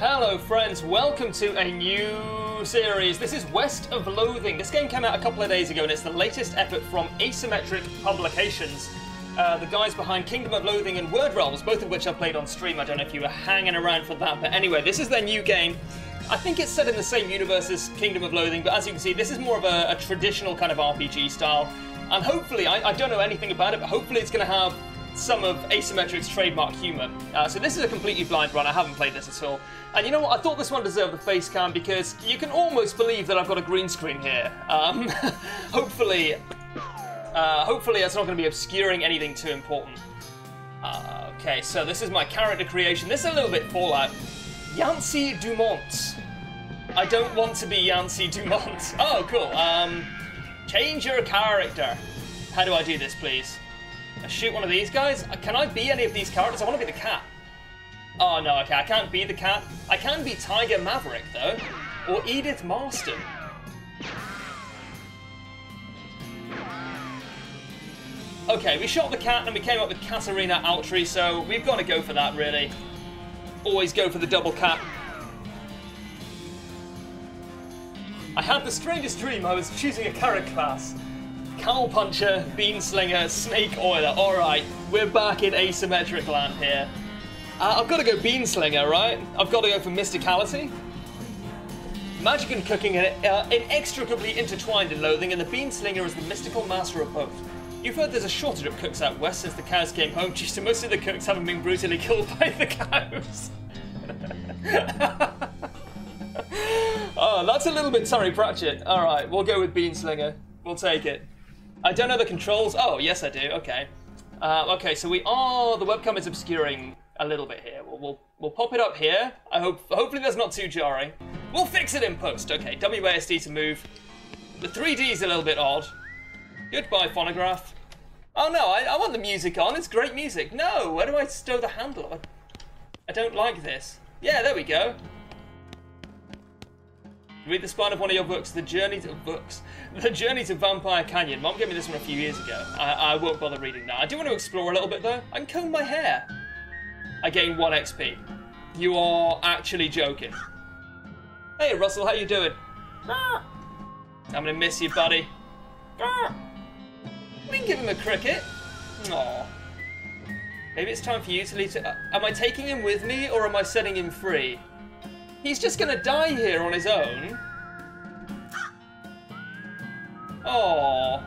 Hello, friends. Welcome to a new series. This is West of Loathing. This game came out a couple of days ago, and it's the latest effort from Asymmetric Publications. Uh, the guys behind Kingdom of Loathing and Word Realms, both of which I played on stream. I don't know if you were hanging around for that, but anyway, this is their new game. I think it's set in the same universe as Kingdom of Loathing, but as you can see, this is more of a, a traditional kind of RPG style. And hopefully, I, I don't know anything about it, but hopefully it's going to have some of Asymmetric's trademark humour. Uh, so this is a completely blind run. I haven't played this at all. And you know what? I thought this one deserved a face cam because you can almost believe that I've got a green screen here. Um, hopefully, uh, hopefully it's not going to be obscuring anything too important. Uh, okay, so this is my character creation. This is a little bit Fallout. Yancy Dumont. I don't want to be Yancy Dumont. Oh, cool. Um, change your character. How do I do this, please? I shoot one of these guys? Can I be any of these characters? I want to be the cat. Oh, no, okay, I can't be the cat. I can be Tiger Maverick, though. Or Edith Marston. Okay, we shot the cat and we came up with Katarina Altry, so we've got to go for that, really. Always go for the double cat. I had the strangest dream I was choosing a character class. Cow Puncher, Bean Slinger, Snake Oiler. Alright, we're back in asymmetric land here. Uh, I've got to go Bean Slinger, right? I've got to go for Mysticality. Magic and cooking are uh, inextricably intertwined in loathing, and the Bean Slinger is the mystical master of both. You've heard there's a shortage of cooks out west since the cows came home, due to most of the cooks having been brutally killed by the cows. oh, that's a little bit Terry Pratchett. All right, we'll go with Bean Slinger. We'll take it. I don't know the controls. Oh, yes, I do. Okay. Uh, okay, so we are. The webcam is obscuring a little bit here. We'll, we'll we'll pop it up here. I hope. Hopefully, that's not too jarring. We'll fix it in post. Okay, WASD to move. The 3D is a little bit odd. Goodbye, phonograph. Oh no, I, I want the music on. It's great music. No, where do I stow the handle? I, I don't like this. Yeah, there we go. Read the spine of one of your books, The Journey to Books. The Journey to Vampire Canyon. Mom gave me this one a few years ago. I, I won't bother reading that. I do want to explore a little bit though. I can comb my hair. I gain one XP. You are actually joking. Hey Russell, how you doing? Ah. I'm gonna miss you, buddy. Ah. We can give him a cricket. Aw. Maybe it's time for you to leave. To, uh, am I taking him with me or am I setting him free? He's just gonna die here on his own. Oh,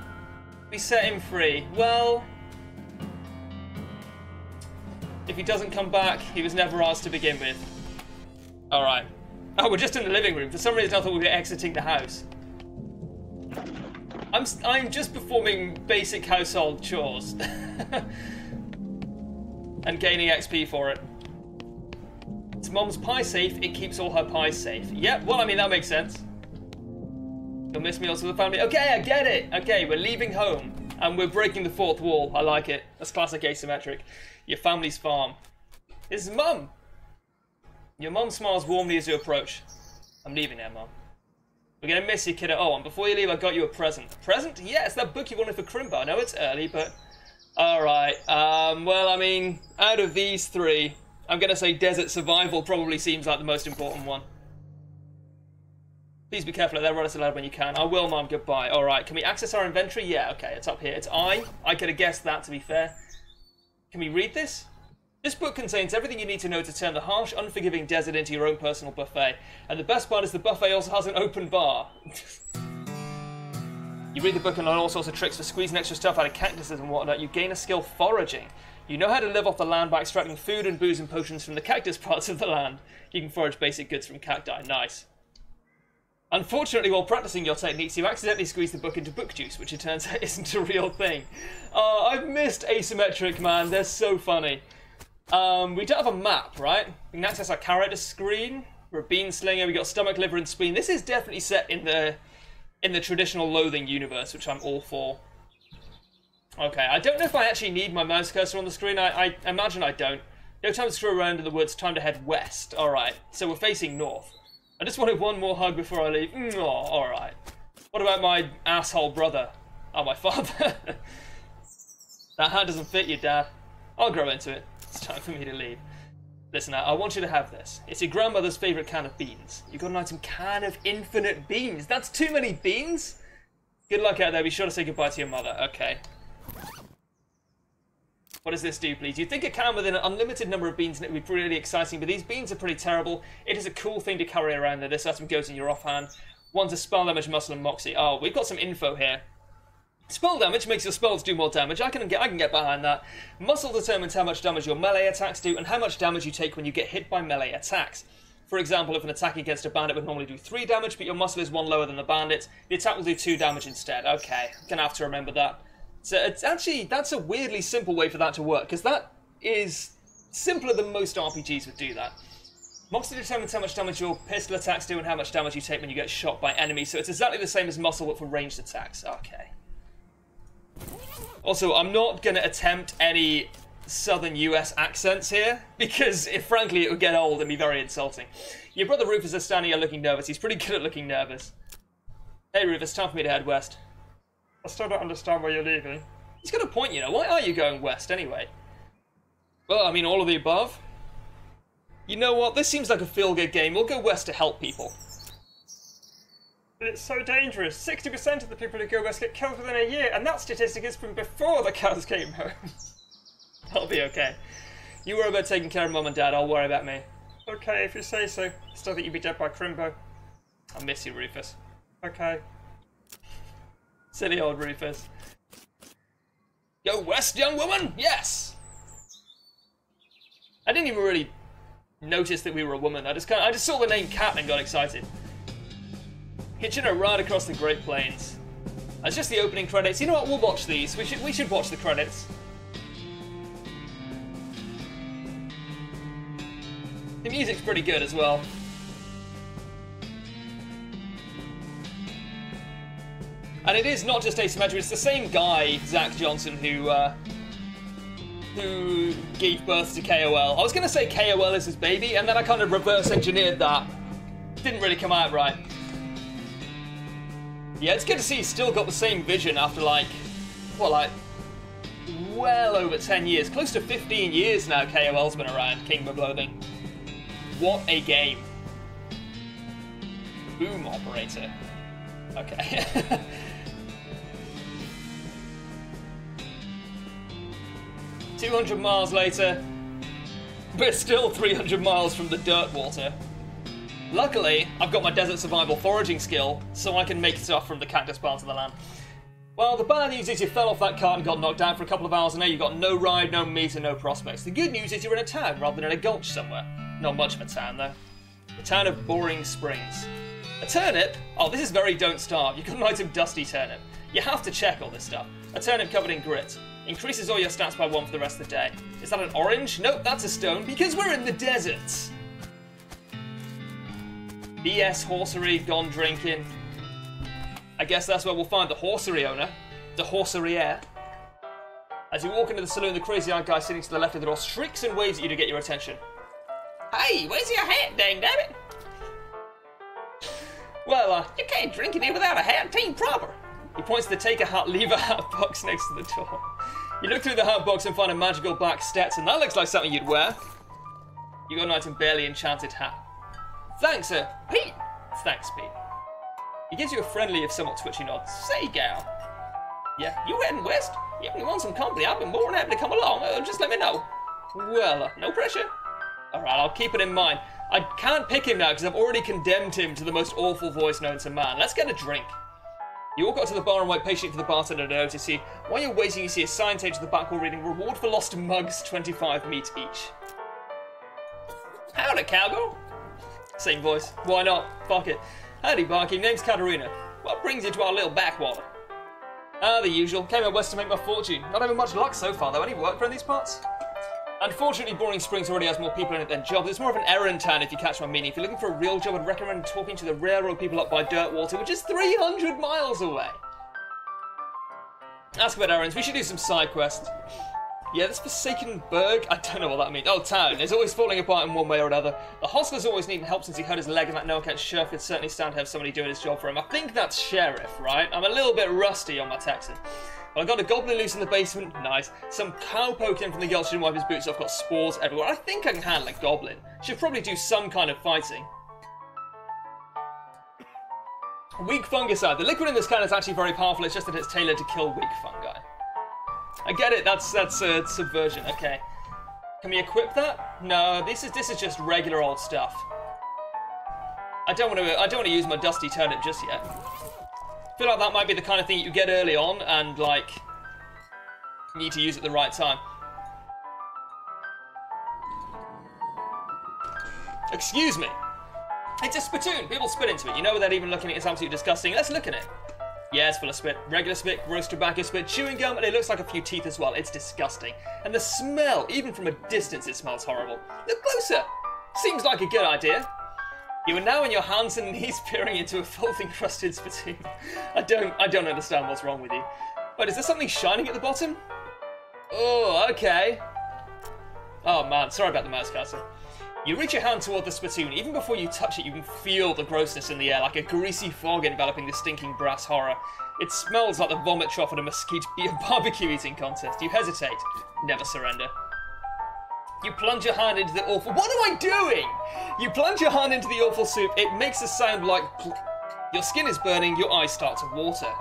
we set him free. Well, if he doesn't come back, he was never ours to begin with. All right. Oh, we're just in the living room. For some reason, I thought we were exiting the house. I'm I'm just performing basic household chores and gaining XP for it. Mom's pie safe. It keeps all her pies safe. Yep. Well, I mean that makes sense. You'll miss meals with the family. Okay, I get it. Okay, we're leaving home and we're breaking the fourth wall. I like it. That's classic asymmetric. Your family's farm. This is mum. Your mum smiles warmly as you approach. I'm leaving now, mum. We're gonna miss you, kiddo. Oh, and before you leave, I got you a present. A present? Yeah, it's that book you wanted for Crimbo. I know it's early, but Alright, um, well, I mean, out of these three, I'm gonna say Desert Survival probably seems like the most important one. Please be careful out there, run us aloud when you can. I will, Mom, goodbye. Alright, can we access our inventory? Yeah, okay, it's up here. It's I. I could have guessed that, to be fair. Can we read this? This book contains everything you need to know to turn the harsh, unforgiving desert into your own personal buffet. And the best part is the buffet also has an open bar. You read the book and learn all sorts of tricks for squeezing extra stuff out of cactuses and whatnot. You gain a skill foraging. You know how to live off the land by extracting food and booze and potions from the cactus parts of the land. You can forage basic goods from cacti. Nice. Unfortunately, while practicing your techniques, you accidentally squeeze the book into book juice, which it turns out isn't a real thing. Oh, I've missed asymmetric, man. They're so funny. Um, we don't have a map, right? We can access our character screen. We're a bean slinger. We got stomach, liver, and spleen. This is definitely set in the in the traditional loathing universe, which I'm all for. Okay, I don't know if I actually need my mouse cursor on the screen. I, I imagine I don't. No time to screw around in the woods, time to head west. Alright, so we're facing north. I just wanted one more hug before I leave. Mm, oh, alright. What about my asshole brother? Oh, my father. that hat doesn't fit you, Dad. I'll grow into it. It's time for me to leave. Listen, I want you to have this. It's your grandmother's favourite can of beans. You got an item can of infinite beans. That's too many beans. Good luck out there. Be sure to say goodbye to your mother. Okay. What does this do, please? You'd think a can with an unlimited number of beans and it would be really exciting, but these beans are pretty terrible. It is a cool thing to carry around there. This item goes in your offhand. One's a spell damage, muscle, and moxie. Oh, we've got some info here. Spell damage makes your spells do more damage. I can get I can get behind that. Muscle determines how much damage your melee attacks do and how much damage you take when you get hit by melee attacks. For example, if an attack against a bandit would normally do 3 damage, but your muscle is 1 lower than the bandit, the attack will do 2 damage instead. Okay, I'm gonna have to remember that. So it's actually, that's a weirdly simple way for that to work, because that is simpler than most RPGs would do that. Moxie determines how much damage your pistol attacks do and how much damage you take when you get shot by enemies, so it's exactly the same as muscle but for ranged attacks. Okay. Also, I'm not going to attempt any southern US accents here, because if, frankly it would get old and be very insulting. Your brother Rufus is standing here looking nervous. He's pretty good at looking nervous. Hey Rufus, time for me to head west. I still don't understand why you're leaving. He's got a point, you know. Why are you going west anyway? Well, I mean, all of the above. You know what? This seems like a feel-good game. We'll go west to help people. But it's so dangerous. 60% of the people who go west get killed within a year, and that statistic is from before the cows came home. I'll be okay. You worry about taking care of mum and dad, I'll worry about me. Okay, if you say so. Still think you'd be dead by Crimbo. I miss you, Rufus. Okay. Silly old Rufus. Go west, young woman! Yes! I didn't even really notice that we were a woman. I just kind of, I just saw the name Cat and got excited. Hitching a ride across the Great Plains. That's just the opening credits. You know what? We'll watch these. We should we should watch the credits. The music's pretty good as well. And it is not just asymmetric, it's the same guy, Zack Johnson, who uh, who gave birth to KOL. I was going to say KOL is his baby, and then I kind of reverse engineered that. Didn't really come out right. Yeah, it's good to see he's still got the same vision after like, what, like, well over 10 years, close to 15 years now KOL's been around, King of Loathing. What a game. Boom operator. Okay. Two hundred miles later, we're still 300 miles from the Dirtwater. Luckily, I've got my desert survival foraging skill, so I can make stuff from the cactus part of the land. Well, the bad news is you fell off that cart and got knocked down for a couple of hours, and now you've got no ride, no meat, and no prospects. The good news is you're in a town rather than in a gulch somewhere. Not much of a town, though. The town of Boring Springs. A turnip? Oh, this is very don't starve. You've got an item dusty turnip. You have to check all this stuff. A turnip covered in grit. Increases all your stats by one for the rest of the day. Is that an orange? Nope, that's a stone, because we're in the desert. BS horsery, gone drinking. I guess that's where we'll find the horsery owner, the horserier. As you walk into the saloon, the crazy-eyed guy sitting to the left of the door shrieks and waves at you to get your attention. Hey, where's your hat, dang dammit? Well, uh, you can't drink in here without a hat, team proper. He points to the take a hat, leave a hat box next to the door. You look through the hat box and find a magical black Stetson. That looks like something you'd wear. You got an item barely enchanted hat. Thanks, sir. Pete. Thanks, Pete. He gives you a friendly if somewhat twitchy nod. Say, gal. Yeah, you heading west? If you want some company, I've been more than happy to come along. Uh, just let me know. Well, uh, no pressure. All right, I'll keep it in mind. I can't pick him now because I've already condemned him to the most awful voice known to man. Let's get a drink. You walk up to the bar and wait patiently for the bartender to notice you. While you're waiting, you see a sign taped to the back wall reading "Reward for lost mugs, 25 meat each." Howdy, cowgirl. Same voice. Why not? Fuck it. Howdy, barkeep. Name's Katerina. What brings you to our little backwater? Ah, the usual. Came out west to make my fortune. Not having much luck so far, though. Any work around these parts? Unfortunately, Boring Springs already has more people in it than jobs. It's more of an errand town, if you catch my meaning. If you're looking for a real job, I'd recommend talking to the railroad people up by Dirtwater, which is 300 miles away. Ask about errands. We should do some side quests. Yeah, this Forsaken Burg, I don't know what that means. Oh, town. It's always falling apart in one way or another. The hostler's always needing help since he hurt his leg and that no-account sheriff could certainly stand to have somebody doing his job for him. I think that's sheriff, right? I'm a little bit rusty on my Texan. I got a goblin loose in the basement. Nice. Some cow poking from the girl. She didn't wipe his boots. I've got spores everywhere. I think I can handle a goblin. Should probably do some kind of fighting. Weak fungicide. The liquid in this can is actually very powerful. It's just that it's tailored to kill weak fungi. I get it. That's that's uh, subversion. Okay. Can we equip that? No. This is this is just regular old stuff. I don't want to. I don't want to use my dusty turnip just yet. Feel like that might be the kind of thing you get early on and like need to use at the right time. Excuse me. It's a spittoon. People spit into it. You know without even looking at it, it's absolutely disgusting. Let's look at it. Yeah, it's full of spit. Regular spit, roast tobacco spit, chewing gum, and it looks like a few teeth as well. It's disgusting. And the smell, even from a distance, it smells horrible. Look closer. Seems like a good idea. You are now on your hands and knees peering into a filth encrusted spittoon. I don't I don't understand what's wrong with you. Wait, is there something shining at the bottom? Oh, okay. Oh man, sorry about the mouse cursor. You reach your hand toward the spittoon. Even before you touch it, you can feel the grossness in the air, like a greasy fog enveloping the stinking brass horror. It smells like the vomit trough at a mesquite barbecue eating contest. You hesitate. Never surrender. You plunge your hand into the awful. What am I doing? You plunge your hand into the awful soup. It makes a sound like. Your skin is burning. Your eyes start to water.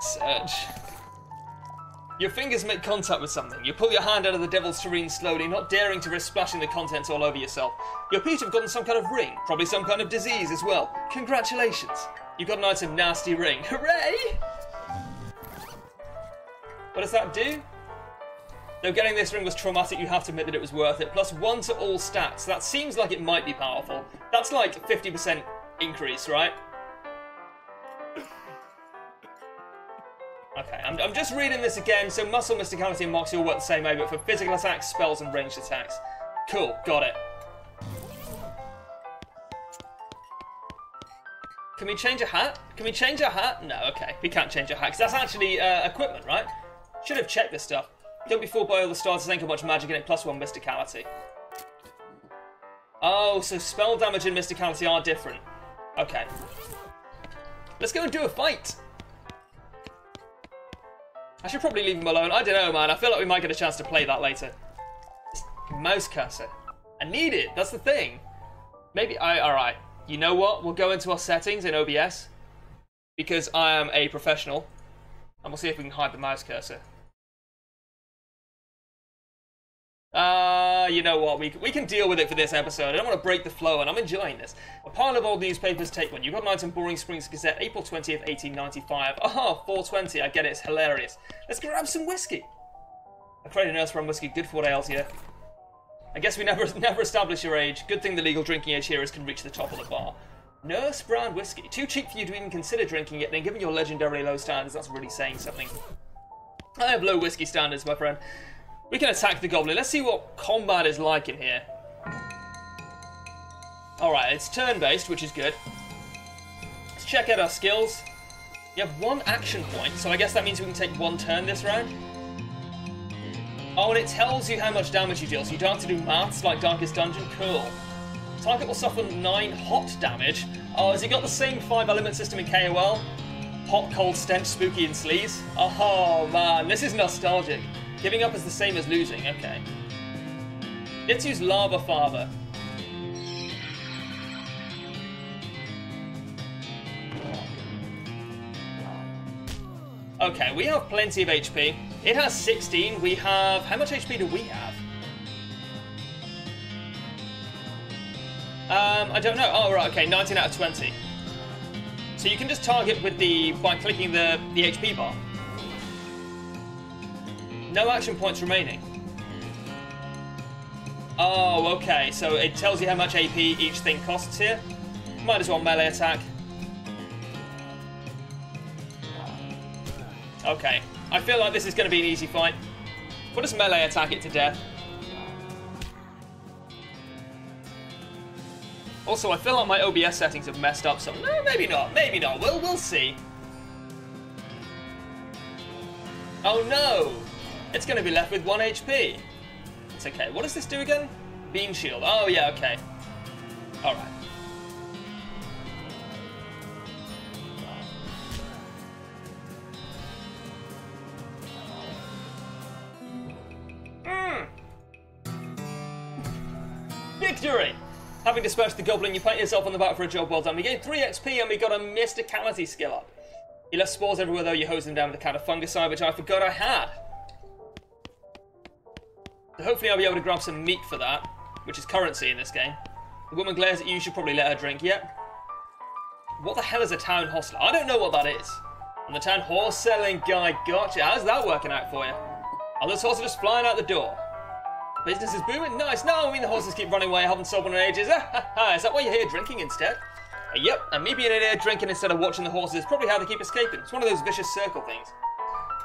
Surge. Your fingers make contact with something. You pull your hand out of the devil's tureen slowly, not daring to risk splashing the contents all over yourself. Your feet have gotten some kind of ring, probably some kind of disease as well. Congratulations. You've got an item nasty ring. Hooray! What does that do? Though getting this ring was traumatic, you have to admit that it was worth it. Plus one to all stats. That seems like it might be powerful. That's like 50% increase, right? Okay, I'm, I'm just reading this again. So muscle, mysticality, and moxie all work the same way, but for physical attacks, spells, and ranged attacks. Cool, got it. Can we change a hat? Can we change a hat? No, okay. We can't change a hat, because that's actually uh, equipment, right? Should have checked this stuff. Don't be fooled by all the stars, think how much magic in it, plus one mysticality. Oh, so spell damage and mysticality are different. Okay. Let's go and do a fight. I should probably leave him alone. I don't know, man. I feel like we might get a chance to play that later. Mouse cursor. I need it. That's the thing. Maybe I. All right. You know what? We'll go into our settings in OBS because I am a professional, and we'll see if we can hide the mouse cursor. Uh, you know what? We, we can deal with it for this episode. I don't want to break the flow, and I'm enjoying this. A pile of old newspapers, take one. You've got an item, Boring Springs Gazette, April 20th, 1895. Aha, 420. I get it. It's hilarious. Let's grab some whiskey. I create a nurse whiskey. Good for what ails you. I guess we never never establish your age. Good thing the legal drinking age here is can reach the top of the bar. Nurse brand whiskey. Too cheap for you to even consider drinking it, then given your legendarily low standards, that's really saying something. I have low whiskey standards, my friend. We can attack the goblin. Let's see what combat is like in here. Alright, it's turn-based, which is good. Let's check out our skills. You have one action point, so I guess that means we can take one turn this round. Oh, and it tells you how much damage you deal, so you don't have to do maths like Darkest Dungeon. Cool. Target will suffer 9 hot damage. Oh, has he got the same 5 element system in KOL? Hot, cold, stench, spooky, and sleaze? Oh man, this is nostalgic. Giving up is the same as losing, okay. Let's use Lavafava. Okay, we have plenty of HP. It has 16. We have... How much HP do we have? Um, I don't know. Oh, right, okay, 19 out of 20. So you can just target with the... by clicking the, the HP bar. No action points remaining. Oh, okay, so it tells you how much AP each thing costs here. Might as well melee attack. Okay, I feel like this is going to be an easy fight. We'll just melee attack it to death. Also, I feel like my OBS settings have messed up some. No, maybe not. Maybe not. We'll, we'll see. Oh no! It's going to be left with 1 HP. It's okay. What does this do again? Bean shield. Oh, yeah, okay. Alright. Mm. Victory! Having dispersed the goblin, you pat yourself on the back for a job well done. We gained 3 XP and we got a mysticality skill up. You left spores everywhere though, you hose them down with a can of fungicide, which I forgot I had. Hopefully I'll be able to grab some meat for that, which is currency in this game. The woman glares at you, should probably let her drink. Yep. What the hell is a town hostler? I don't know what that is. I'm the town horse selling guy. Gotcha. How's that working out for you? Are those horses just flying out the door? Business is booming. Nice. No, I mean the horses keep running away. I haven't sold one in ages. is that why you're here drinking instead? Uh, yep. And me being in here drinking instead of watching the horses is probably how they keep escaping. It's one of those vicious circle things.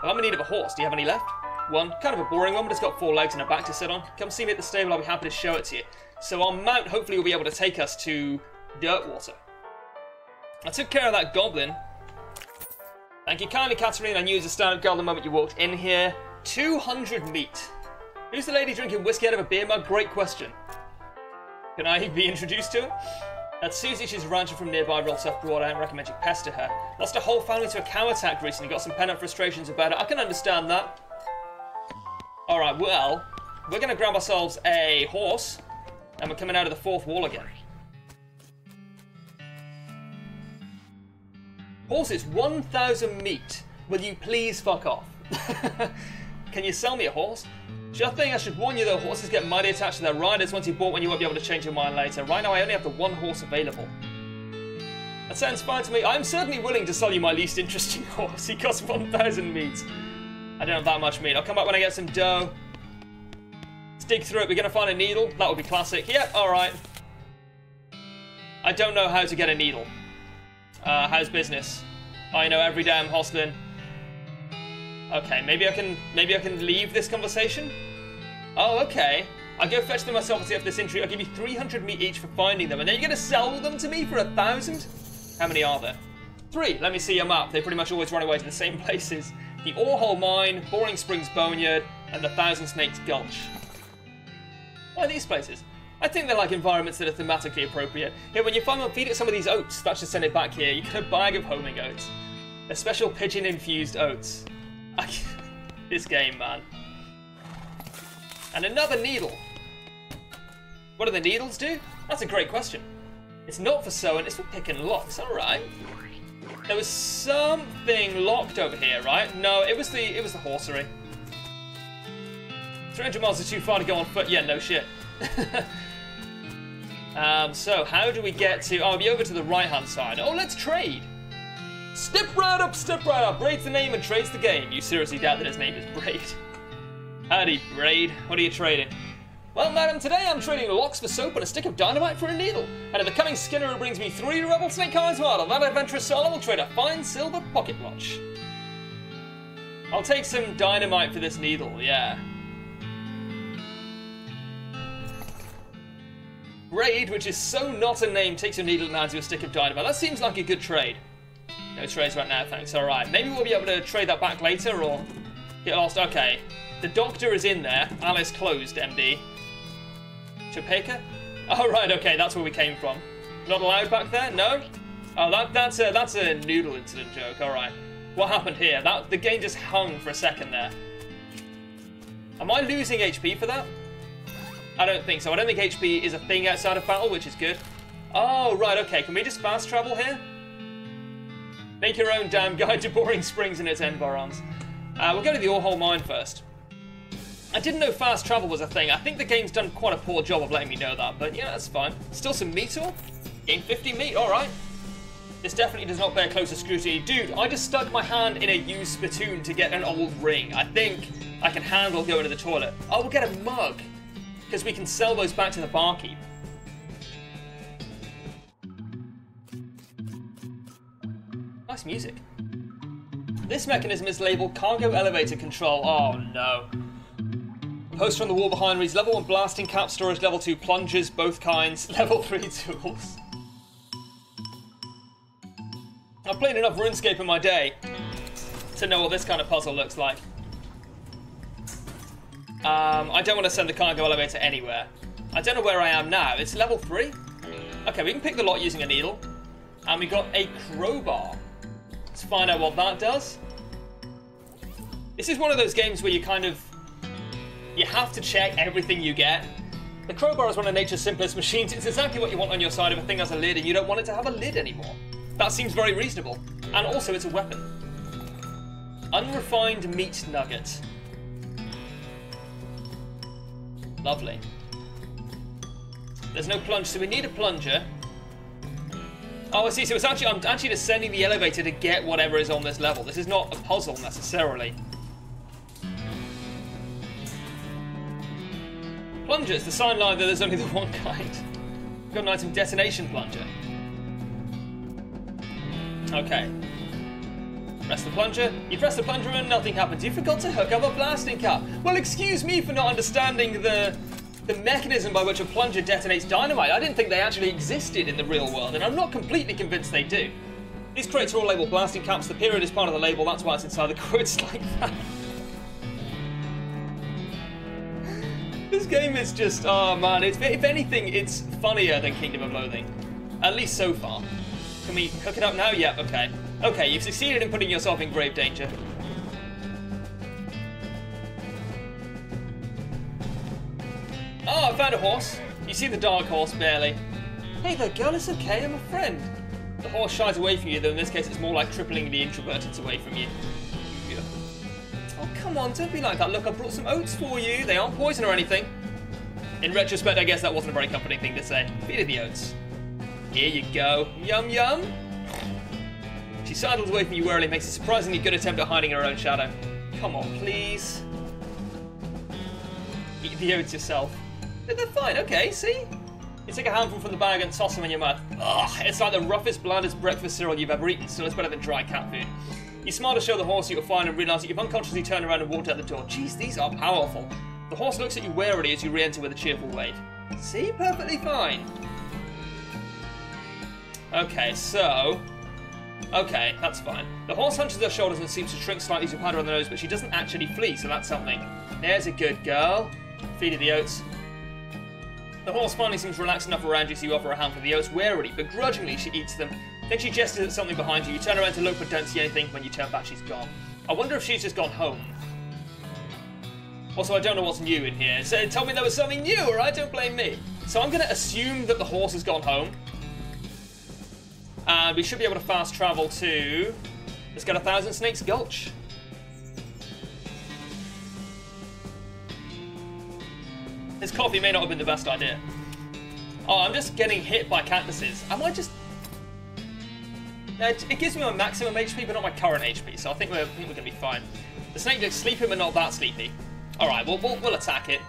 Well, I'm in need of a horse. Do you have any left? One. Kind of a boring one, but it's got four legs and a back to sit on. Come see me at the stable. I'll be happy to show it to you. So our mount hopefully will be able to take us to Dirtwater. I took care of that goblin. Thank you kindly, Katarina. I knew it was a stand-up girl the moment you walked in here. 200 meat. Who's the lady drinking whiskey out of a beer mug? Great question. Can I be introduced to her? That's Susie, she's a rancher from nearby, self-brought out and recommend you pester her. Lost a whole family to a cow attack recently, got some pent-up frustrations about it. I can understand that. Alright, well, we're going to grab ourselves a horse, and we're coming out of the fourth wall again. Horses, 1,000 meat. Will you please fuck off? Can you sell me a horse? Sure thing, I should warn you though, horses get mighty attached to their riders. Once you bought one, you won't be able to change your mind later. Right now, I only have the one horse available. That sounds fine to me. I'm certainly willing to sell you my least interesting horse. He costs 1,000 meat. I don't have that much meat. I'll come back when I get some dough. Let's dig through it. We're going to find a needle. That would be classic. Yep, alright. I don't know how to get a needle. Uh, how's business? I know every day I'm hostling. Okay, maybe I can maybe I can leave this conversation. Oh, okay. I'll go fetch them myself and see if this entry. I'll give you 300 meat each for finding them, and then you're gonna sell them to me for a thousand? How many are there? Three. Let me see your map. They pretty much always run away to the same places. The Orehole Mine, Boring Springs Boneyard, and the Thousand Snakes Gulch. Why these places? I think they're like environments that are thematically appropriate. Here, when you find one, feed it some of these oats. That should send it back here. You get a bag of homing oats. They're special pigeon-infused oats. this game, man. And another needle. What do the needles do? That's a great question. It's not for sewing, it's for picking locks, alright. There was something locked over here, right? No, it was the it was the horsery. 300 miles is too far to go on foot. Yeah, no shit. um, so, how do we get to... Oh, be over to the right-hand side. Oh, let's trade. Step right up, step right up. Braid's the name and trade's the game. You seriously doubt that his name is Braid? Howdy, Braid. What are you trading? Well, madam, today I'm trading locks for soap and a stick of dynamite for a needle. And if the cunning Skinner who brings me three rebel snake eyes model, that adventurous soul, will trade a fine silver pocket watch. I'll take some dynamite for this needle, yeah. Braid, which is so not a name, takes your needle and adds you a stick of dynamite. That seems like a good trade. No trades right now, thanks. Alright, maybe we'll be able to trade that back later or get lost. Okay, the doctor is in there. Alice closed, MD. Topeka? Oh, right, okay, that's where we came from. Not allowed back there? No? Oh, that, that's, a, that's a noodle incident joke, alright. What happened here? That The game just hung for a second there. Am I losing HP for that? I don't think so. I don't think HP is a thing outside of battle, which is good. Oh, right, okay. Can we just fast travel here? Make your own damn guide to Boring Springs and its environs. Uh, we'll go to the Orehole Mine first. I didn't know fast travel was a thing. I think the game's done quite a poor job of letting me know that, but yeah, that's fine. Still some meat ore? Gain 50 meat, alright. This definitely does not bear closer scrutiny. Dude, I just stuck my hand in a used spittoon to get an old ring. I think I can handle going to the toilet. Oh, we'll get a mug, because we can sell those back to the barkeep. Nice music. This mechanism is labeled Cargo Elevator Control. Oh no. Poster on the wall behind reads Level 1 Blasting Cap Storage, Level 2 Plungers, both kinds, Level 3 Tools. I've played enough RuneScape in my day to know what this kind of puzzle looks like. Um, I don't want to send the cargo elevator anywhere. I don't know where I am now. It's level 3? Okay, we can pick the lot using a needle. And we got a crowbar. Let's find out what that does. This is one of those games where you kind of... You have to check everything you get. The crowbar is one of nature's simplest machines. It's exactly what you want on your side if a thing has a lid and you don't want it to have a lid anymore. That seems very reasonable. And also, it's a weapon. Unrefined meat nugget. Lovely. There's no plunge, so we need a plunger. Oh, I see. So it's actually I'm actually descending the elevator to get whatever is on this level. This is not a puzzle necessarily. Plungers. The sign line that there's only the one kind. Got an item detonation plunger. Okay. Press the plunger. You press the plunger and nothing happens. You forgot to hook up a blasting cap. Well, excuse me for not understanding the the mechanism by which a plunger detonates dynamite. I didn't think they actually existed in the real world, and I'm not completely convinced they do. These crates are all labeled blasting caps. The period is part of the label. That's why it's inside the quotes like that. Game is just, oh man, it's, if anything, it's funnier than Kingdom of Loathing. At least so far. Can we hook it up now? Yeah, okay. Okay, you've succeeded in putting yourself in grave danger. Ah, oh, I found a horse. You see the dark horse, barely. Hey there, girl, it's okay, I'm a friend. The horse shies away from you, though in this case it's more like crippling the introverted away from you. Oh, come on, don't be like that. Look, I brought some oats for you. They aren't poison or anything. In retrospect, I guess that wasn't a very comforting thing to say. Feed her the oats. Here you go. Yum yum. She sidles away from you warily, makes a surprisingly good attempt at hiding her own shadow. Come on, please. Eat the oats yourself. They're fine, okay, see? You take a handful from the bag and toss them in your mouth. Ugh, it's like the roughest, blandest breakfast cereal you've ever eaten, still it's better than dry cat food. You smile to show the horse you're fine and realise that you've unconsciously turned around and walked out the door. Jeez, these are powerful. The horse looks at you warily as you re-enter with a cheerful wave. See? Perfectly fine. Okay, so... Okay, that's fine. The horse hunches her shoulders and seems to shrink slightly as you pat her on the nose, but she doesn't actually flee, so that's something. There's a good girl. Feed her the oats. The horse finally seems relaxed enough around you, so you offer a handful of the oats warily. Begrudgingly, she eats them. Then she gestures at something behind you. You turn around to look, but don't see anything. When you turn back, she's gone. I wonder if she's just gone home. Also, I don't know what's new in here. So tell me there was something new, alright? Don't blame me. So I'm going to assume that the horse has gone home. And we should be able to fast travel to... Let's get a Thousand Snakes Gulch. This coffee may not have been the best idea. Oh, I'm just getting hit by cactuses. Am I just... Uh, it gives me my maximum HP, but not my current HP, so I think we're, we're going to be fine. The snake looks sleepy, but not that sleepy. Alright, we'll, we'll, we'll attack it.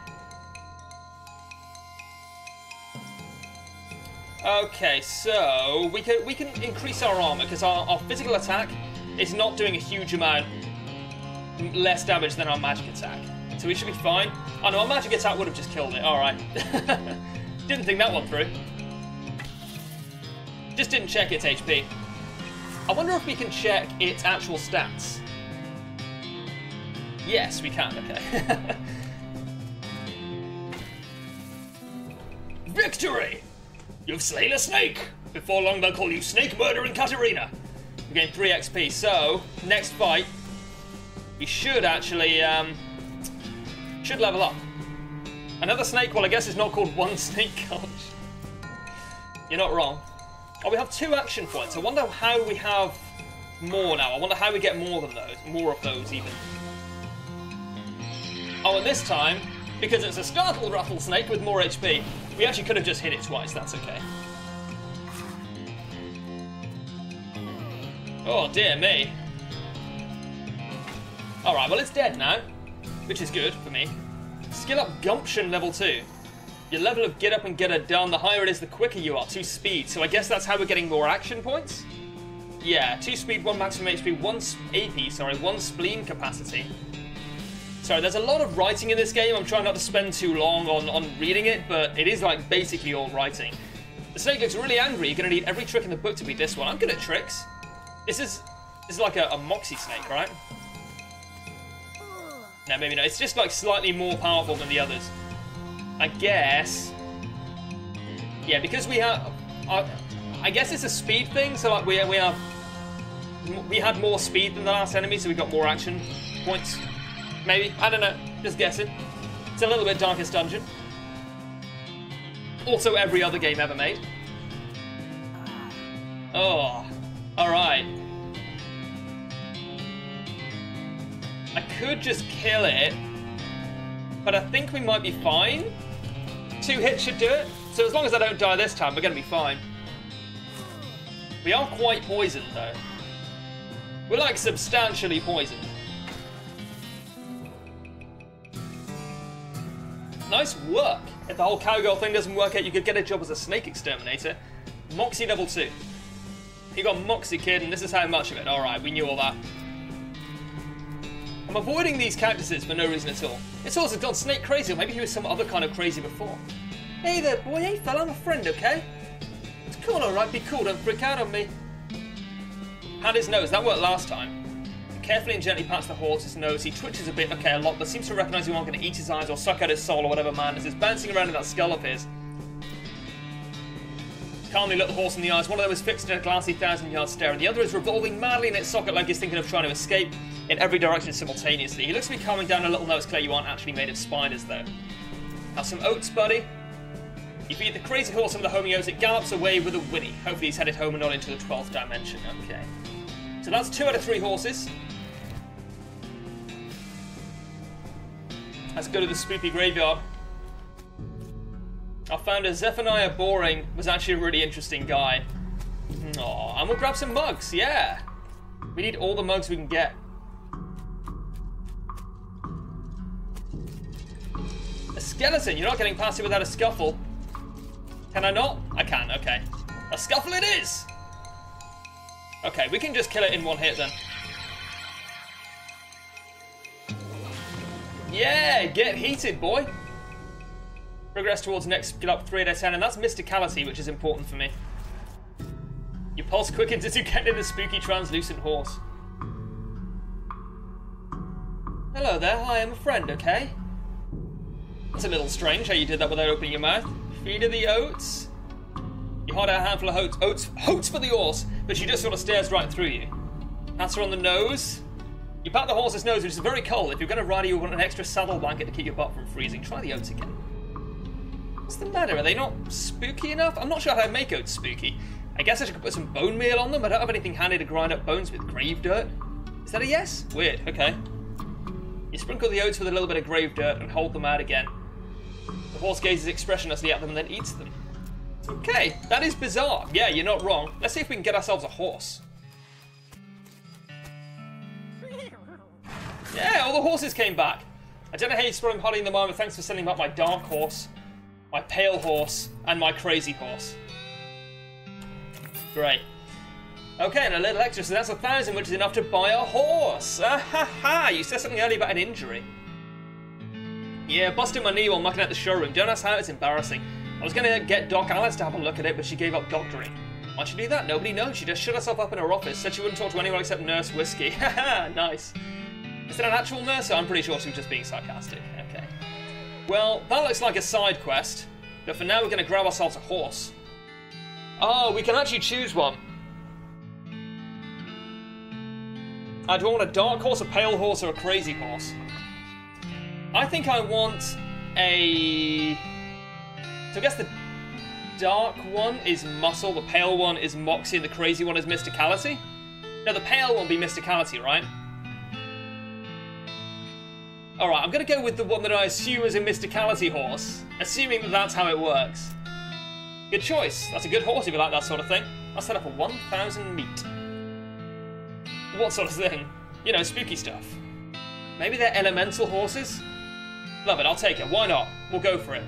Okay, so we can we can increase our armor because our, our physical attack is not doing a huge amount less damage than our magic attack. So we should be fine. Oh no, our magic attack would have just killed it. Alright. didn't think that one through. Just didn't check its HP. I wonder if we can check its actual stats. Yes, we can, okay. Victory! You've slain a snake! Before long they'll call you Snake Murdering Katarina! We gain 3 XP, so next fight we should actually um, should level up. Another snake, well I guess it's not called one snake gulch. You're not wrong. Oh, we have two action points. I wonder how we have more now. I wonder how we get more than those, more of those even. Oh, and this time, because it's a startled rattlesnake with more HP, we actually could have just hit it twice, that's okay. Oh, dear me. Alright, well it's dead now, which is good for me. Skill up Gumption level 2. Your level of get up and get it done, the higher it is, the quicker you are. 2 speed, so I guess that's how we're getting more action points? Yeah, 2 speed, 1 maximum HP, 1 AP, sorry, 1 spleen capacity. Sorry, there's a lot of writing in this game. I'm trying not to spend too long on, on reading it, but it is like basically all writing. The snake looks really angry. You're going to need every trick in the book to beat this one. I'm good at tricks. This is this is like a, a moxie snake, right? No, maybe not. It's just like slightly more powerful than the others. I guess. Yeah, because we have. Uh, I guess it's a speed thing. So like we we have we had more speed than the last enemy, so we got more action points. Maybe. I don't know. Just guessing. It's a little bit Darkest Dungeon. Also, every other game ever made. Oh, alright. I could just kill it, but I think we might be fine. Two hits should do it. So as long as I don't die this time, we're going to be fine. We are quite poisoned, though. We're like substantially poisoned. Nice work. If the whole cowgirl thing doesn't work out, you could get a job as a snake exterminator. Moxie level 2. You got Moxie Kid, and this is how much of it. Alright, we knew all that. I'm avoiding these cactuses for no reason at all. It's also gone snake crazy, or maybe he was some other kind of crazy before. Hey there, boy. Hey, fella, I'm a friend, okay? It's cool, alright. Be cool, don't freak out on me. Had his nose. That worked last time. Carefully and gently pats the horse's nose. He twitches a bit, okay, a lot, but seems to recognise you aren't going to eat his eyes or suck out his soul or whatever madness is bouncing around in that skull of his. Calmly look the horse in the eyes. One of them is fixed in a glassy thousand yard stare, and the other is revolving madly in its socket like he's thinking of trying to escape in every direction simultaneously. He looks to be calming down a little now it's clear you aren't actually made of spiders, though. Have some oats, buddy. You feed the crazy horse of the homing oats, it gallops away with a whinny. Hopefully he's headed home and not into the 12th dimension. Okay. So that's two out of three horses. Let's go to the spooky graveyard. I found a Zephaniah Boring was actually a really interesting guy. Aw, and we'll grab some mugs, yeah. We need all the mugs we can get. Skeleton, you're not getting past it without a scuffle. Can I not? I can, okay. A scuffle it is! Okay, we can just kill it in one hit then. Yeah, get heated, boy. Progress towards next skill up 3 out of 10, and that's Mysticality, which is important for me. Your pulse quickens as you get in the spooky translucent horse. Hello there, hi, I'm a friend, okay? That's a little strange how you did that without opening your mouth. Feed her the oats. You hold out a handful of oats, oats, oats for the horse, but she just sort of stares right through you. Pats her on the nose. You pat the horse's nose, which is very cold. If you're going to ride her, you want an extra saddle blanket to keep your butt from freezing. Try the oats again. What's the matter? Are they not spooky enough? I'm not sure how to make oats spooky. I guess I should put some bone meal on them. I don't have anything handy to grind up bones with grave dirt. Is that a yes? Weird. Okay. You sprinkle the oats with a little bit of grave dirt and hold them out again. The horse gazes expressionlessly at them and then eats them. Okay, that is bizarre. Yeah, you're not wrong. Let's see if we can get ourselves a horse. Yeah, all the horses came back. I don't know how you them Holly in the moment. Thanks for sending up my dark horse, my pale horse, and my crazy horse. Great. Okay, and a little extra, so that's a thousand, which is enough to buy a horse. Ah ha ha! You said something earlier about an injury. Yeah, busted my knee while mucking at the showroom. Don't ask how, it's embarrassing. I was gonna get Doc Alice to have a look at it, but she gave up doctoring. Why'd she do that? Nobody knows. She just shut herself up in her office, said she wouldn't talk to anyone except Nurse Whiskey. Haha, nice. Is it an actual nurse? I'm pretty sure she was just being sarcastic. Okay. Well, that looks like a side quest, but for now we're gonna grab ourselves a horse. Oh, we can actually choose one. I do I want a dark horse, a pale horse, or a crazy horse? I think I want a. So I guess the dark one is muscle, the pale one is moxie, and the crazy one is mysticality. No, the pale one be mysticality, right? All right, I'm gonna go with the one that I assume is a mysticality horse, assuming that that's how it works. Good choice. That's a good horse if you like that sort of thing. I'll set up a 1,000 meat. What sort of thing? You know, spooky stuff. Maybe they're elemental horses? Love it, I'll take it. Why not? We'll go for it.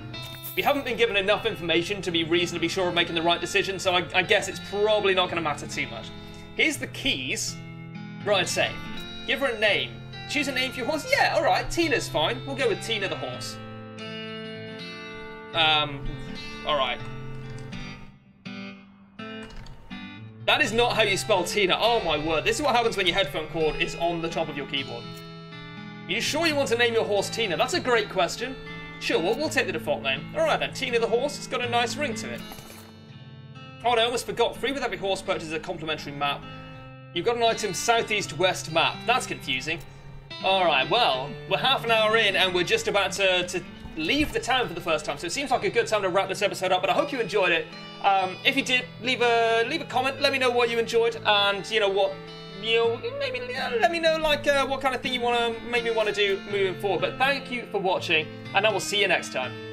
We haven't been given enough information to be reasonably sure of making the right decision, so I, I guess it's probably not going to matter too much. Here's the keys. Right, save. Give her a name. Choose a name for your horse? Yeah, alright, Tina's fine. We'll go with Tina the horse. Um, alright. That is not how you spell Tina. Oh my word. This is what happens when your headphone cord is on the top of your keyboard. You sure you want to name your horse Tina? That's a great question. Sure, we'll, we'll take the default name. Alright then, Tina the horse. It's got a nice ring to it. Oh, I almost forgot. Free with every horse purchase is a complimentary map. You've got an item southeast west map. That's confusing. Alright, well, we're half an hour in and we're just about to, to leave the town for the first time. So it seems like a good time to wrap this episode up. But I hope you enjoyed it. Um, if you did, leave a leave a comment. Let me know what you enjoyed, and you know what you maybe uh, let me know like uh, what kind of thing you want to make me want to do moving forward. But thank you for watching, and I will see you next time.